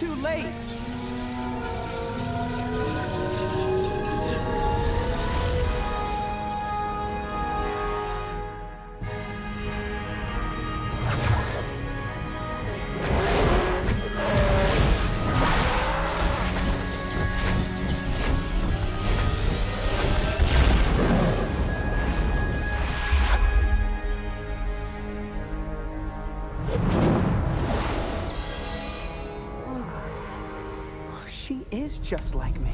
Too late. Just like me.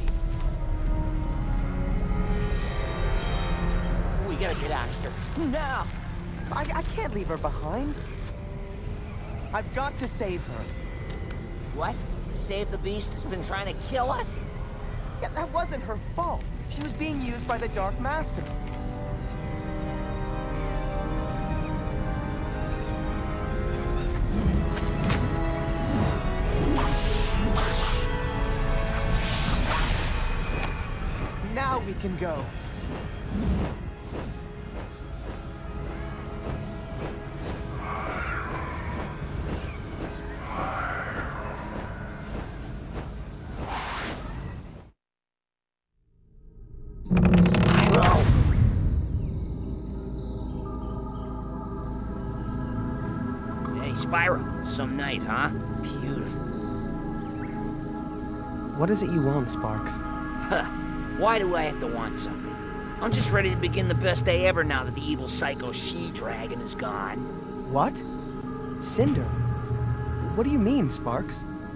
We gotta get of here. Now! I, I can't leave her behind. I've got to save her. What? Save the beast that's been trying to kill us? Yeah, that wasn't her fault. She was being used by the Dark Master. Can go. Spyro! Hey, Spyro. Some night, huh? Beautiful. What is it you want, Sparx? Why do I have to want something? I'm just ready to begin the best day ever now that the evil psycho she-dragon is gone. What? Cynder? What do you mean, Sparx?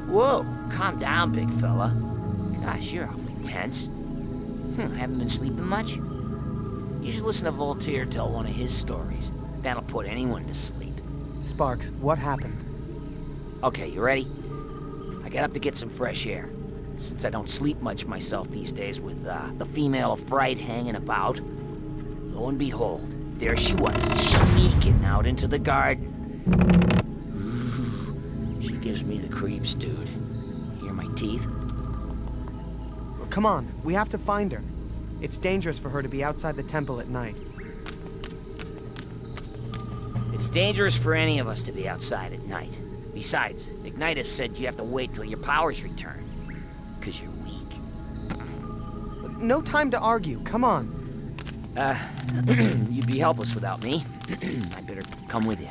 Whoa, calm down, big fella. Gosh, you're awfully tense. Hmm, haven't been sleeping much? You should listen to Volteer tell one of his stories. That'll put anyone to sleep. Sparx, what happened? Okay, you ready? I got up to get some fresh air. Since I don't sleep much myself these days with uh, the female of fright hanging about, lo and behold, there she was, sneaking out into the garden. She gives me the creeps, dude. Hear my teeth? Come on, we have to find her. It's dangerous for her to be outside the temple at night. It's dangerous for any of us to be outside at night. Besides, Ignitus said you have to wait till your powers return. Because you're weak. No time to argue, come on. Uh, you'd be helpless without me. I'd better come with you.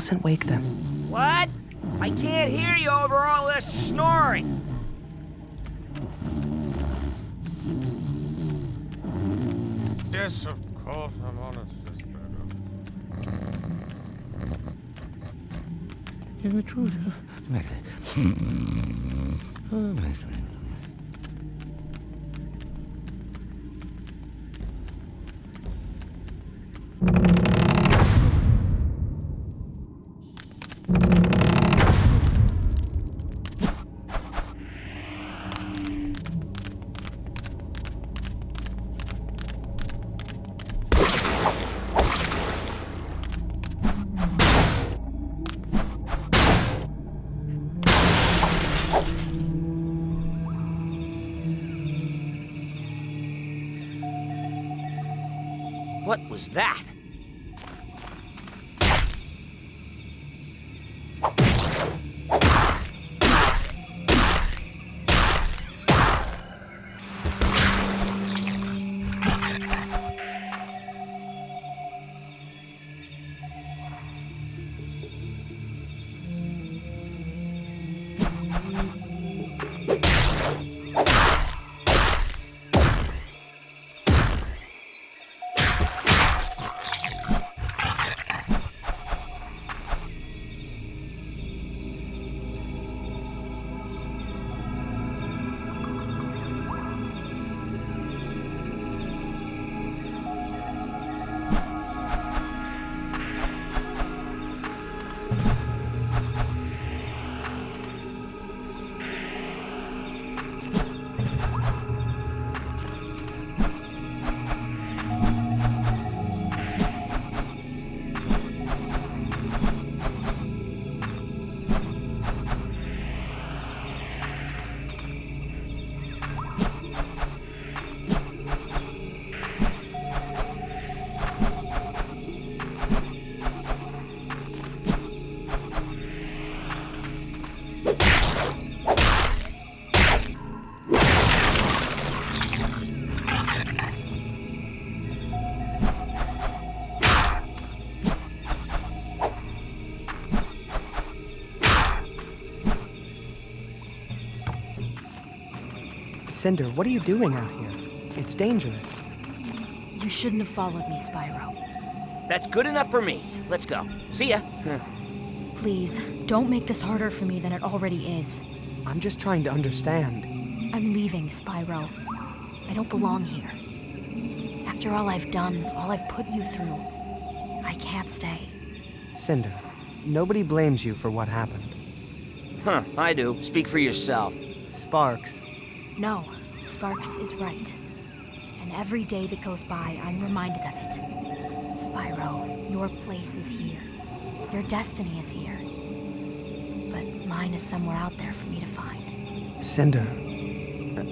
Mustn't wake them. What? I can't hear you over all this snoring. Yes, of course, I'm honest, In the truth. Hmm. Was that? Cynder, what are you doing out here? It's dangerous. You shouldn't have followed me, Spyro. That's good enough for me. Let's go. See ya. Please, don't make this harder for me than it already is. I'm just trying to understand. I'm leaving, Spyro. I don't belong here. After all I've done, all I've put you through, I can't stay. Cynder, nobody blames you for what happened. Huh, I do. Speak for yourself. Sparx, No, Sparx is right. And every day that goes by, I'm reminded of it. Spyro, your place is here. Your destiny is here. But mine is somewhere out there for me to find. Cynder,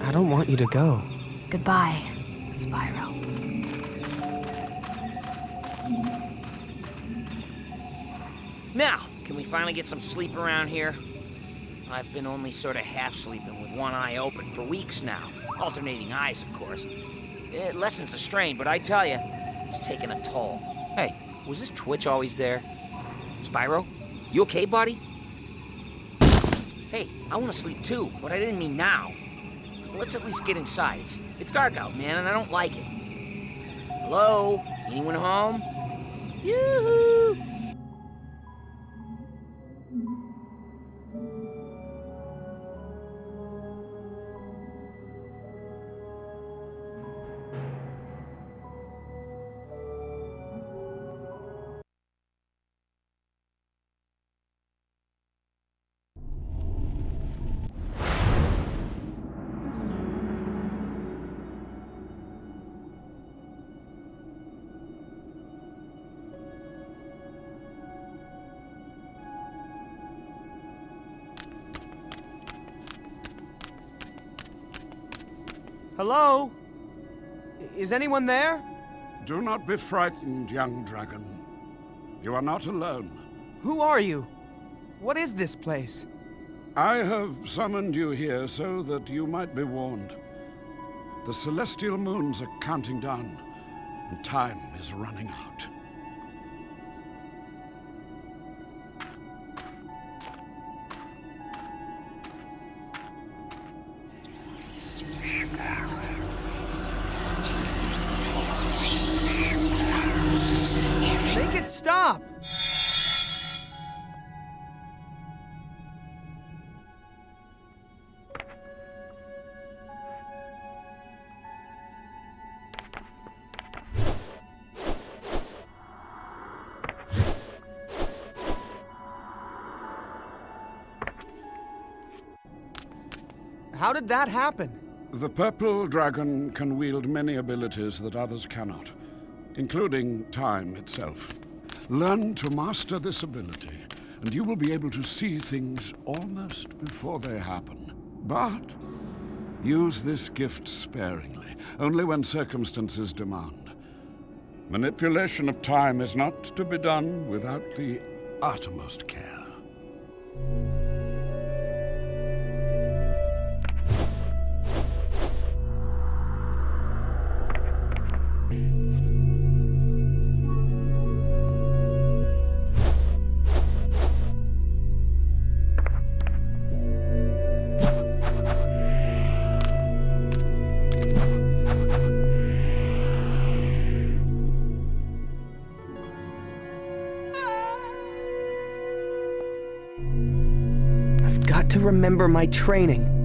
I don't want you to go. Goodbye, Spyro. Now, can we finally get some sleep around here? I've been only sort of half sleeping with one eye open for weeks now. Alternating eyes, of course. It lessens the strain, but I tell you, it's taking a toll. Hey, was this twitch always there? Spyro? You okay, buddy? Hey, I want to sleep too, but I didn't mean now. Let's at least get inside. It's, it's dark out, man, and I don't like it. Hello? Anyone home? Yoo-hoo! Hello? Is anyone there? Do not be frightened, young dragon. You are not alone. Who are you? What is this place? I have summoned you here so that you might be warned. The celestial moons are counting down, and time is running out. How did that happen? The purple dragon can wield many abilities that others cannot, including time itself. Learn to master this ability, and you will be able to see things almost before they happen. But use this gift sparingly, only when circumstances demand. Manipulation of time is not to be done without the uttermost care. Remember my training.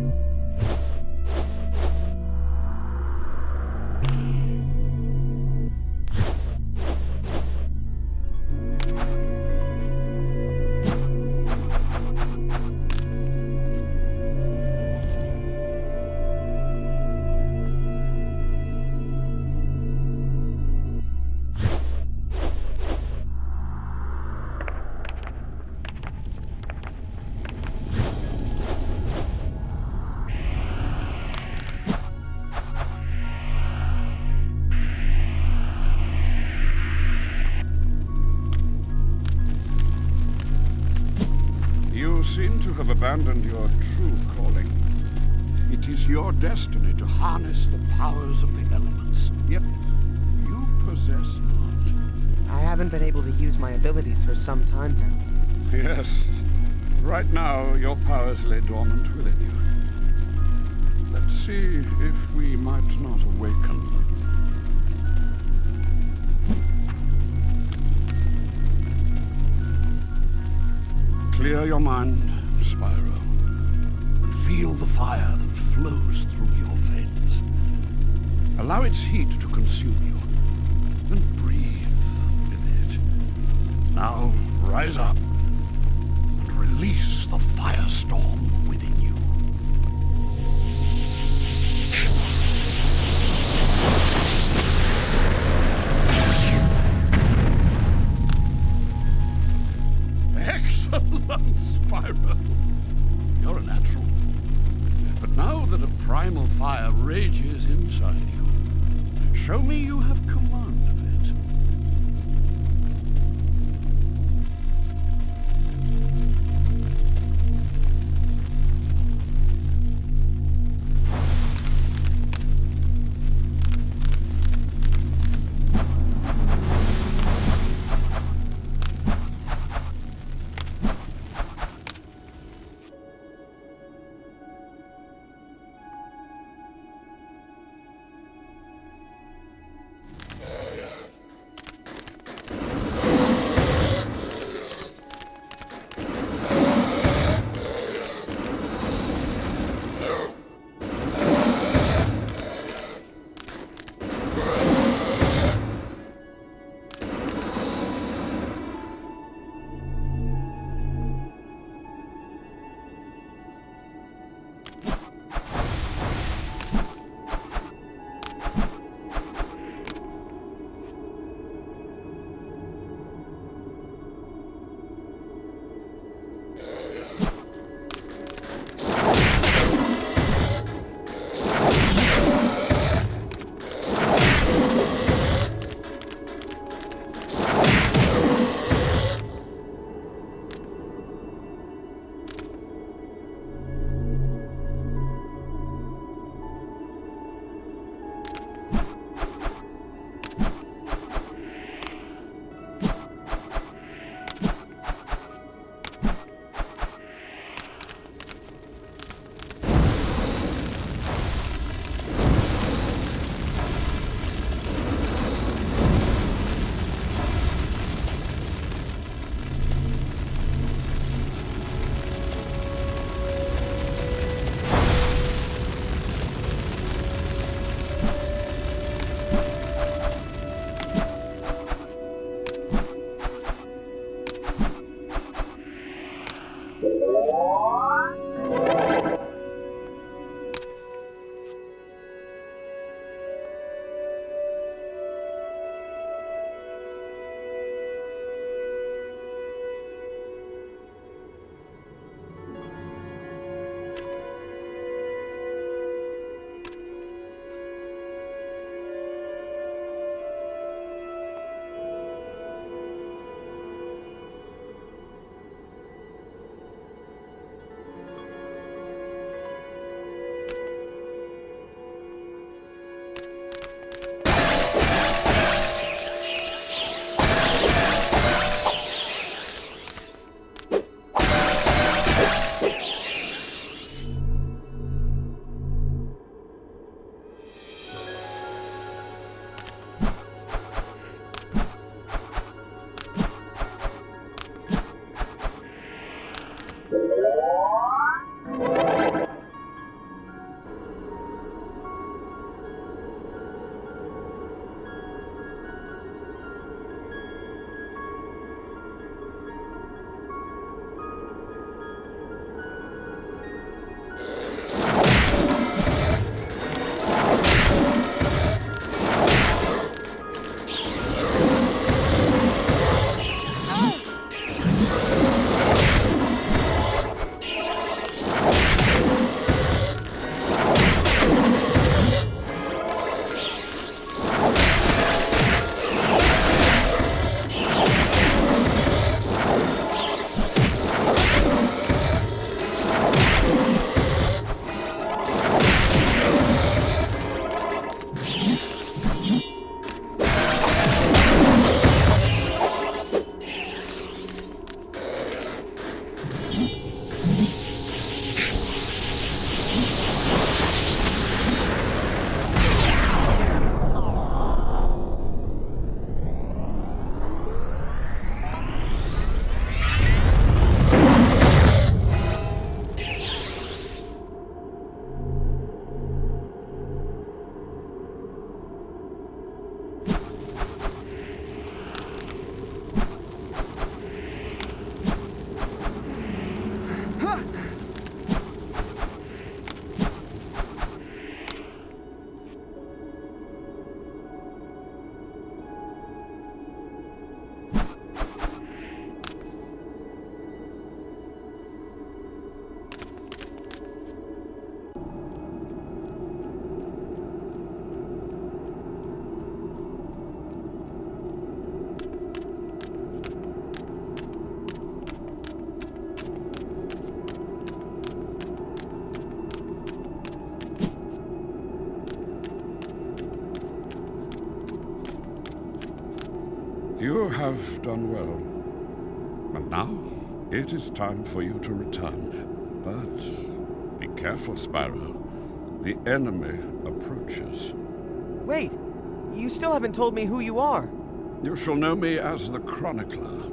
It is your destiny to harness the powers of the elements. Yet, you possess not. I haven't been able to use my abilities for some time now. Yes. Right now, your powers lay dormant within you. Let's see if we might not awaken them. Clear your mind, Spyro, and feel the fire flows through your veins. Allow its heat to consume you, and breathe with it. Now, rise up and release the firestorm within you. Excellent, Spyro. Primal fire rages inside you, show me you have command done well. And now, it is time for you to return. But be careful, Spyro. The enemy approaches. Wait, you still haven't told me who you are. You shall know me as the Chronicler.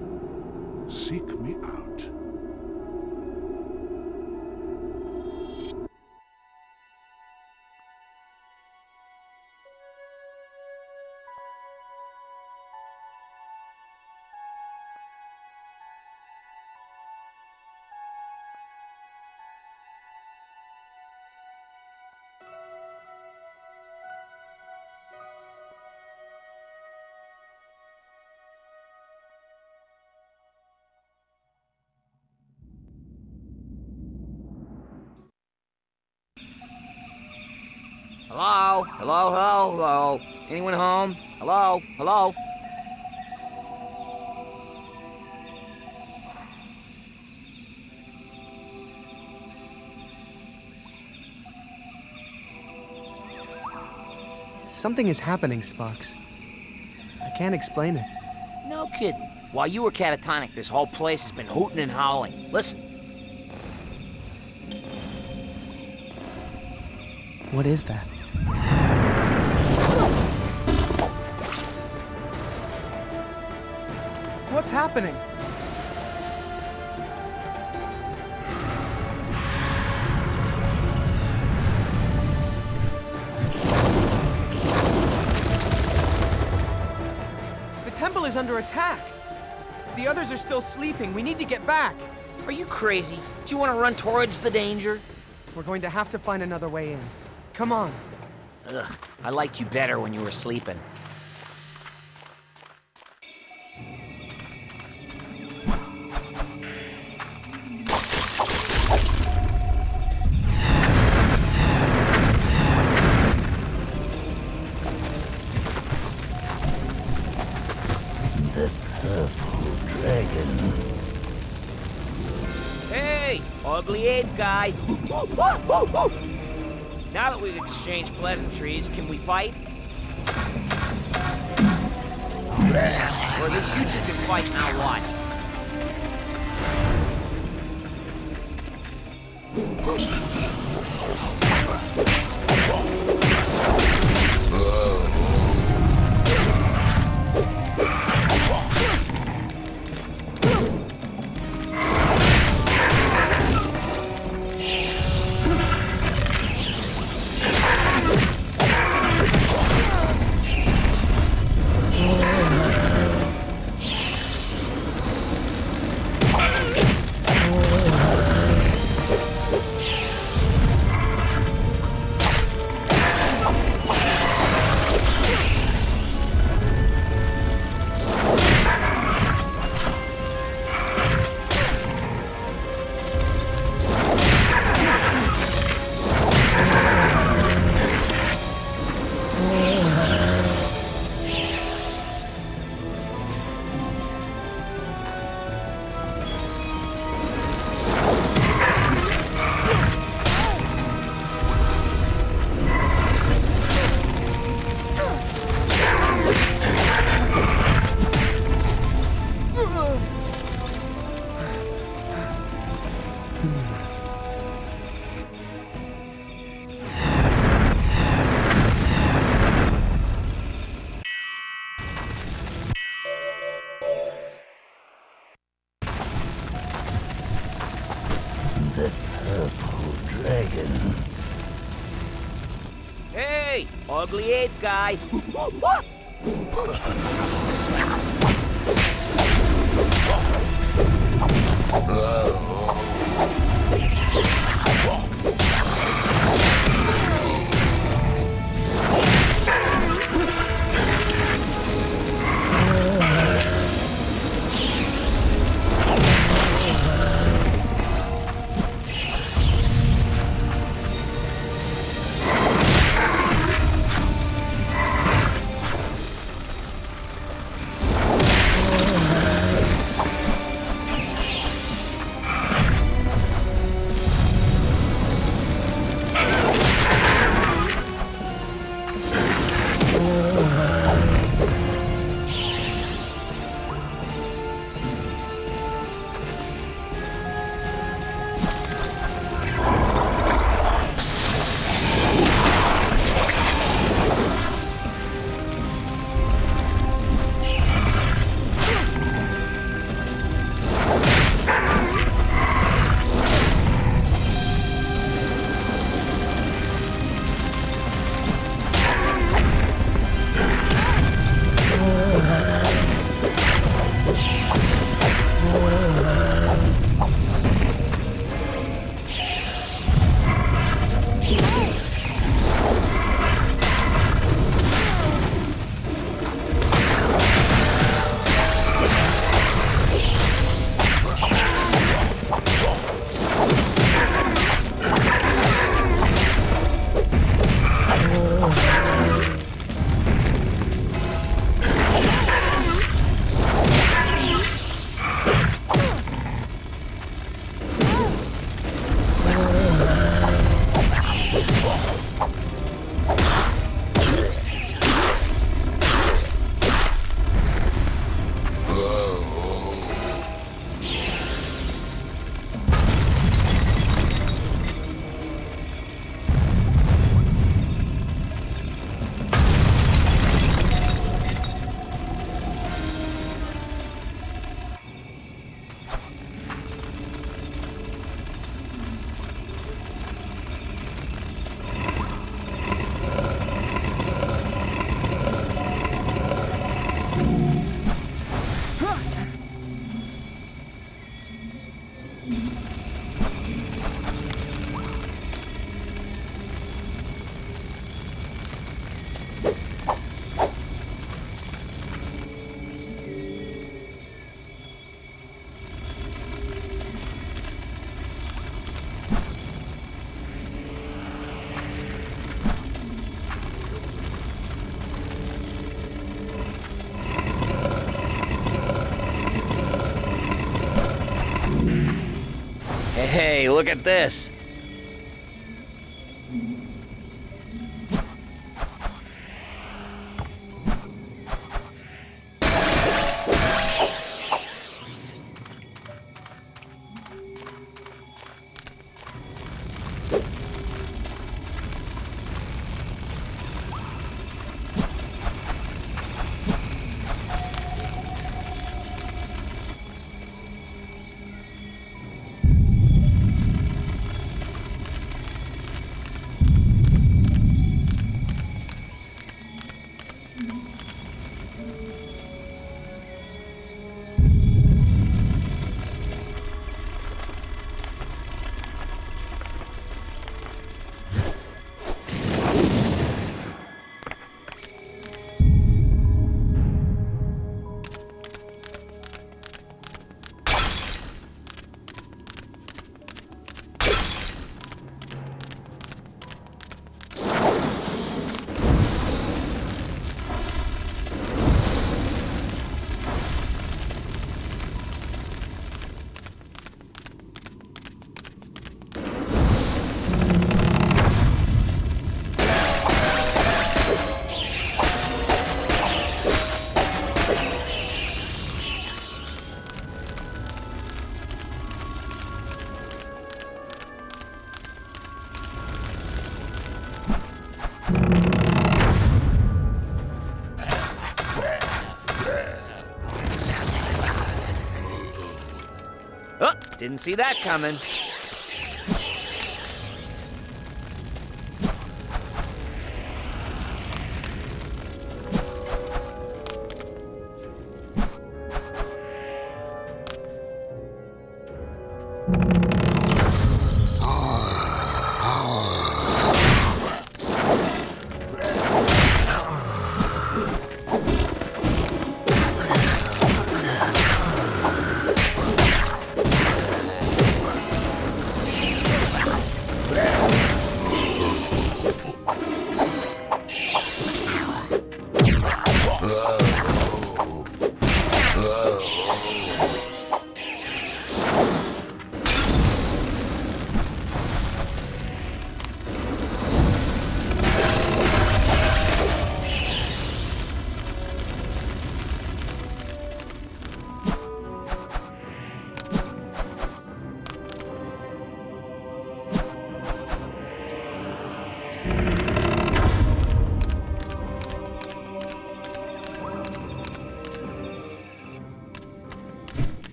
Hello? Hello, hello, hello? Anyone home? Hello? Hello? Something is happening, Sparks. I can't explain it. No kidding. While you were catatonic, this whole place has been hooting and howling. Listen. What is that? What's happening? The temple is under attack. The others are still sleeping. We need to get back. Are you crazy? Do you want to run towards the danger? We're going to have to find another way in. Come on. Ugh, I liked you better when you were sleeping. Guy. now that we've exchanged pleasantries, can we fight? Or at least you two can fight, now what? Ugly ape guy. Hey, look at this. Didn't see that coming.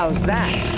How's that?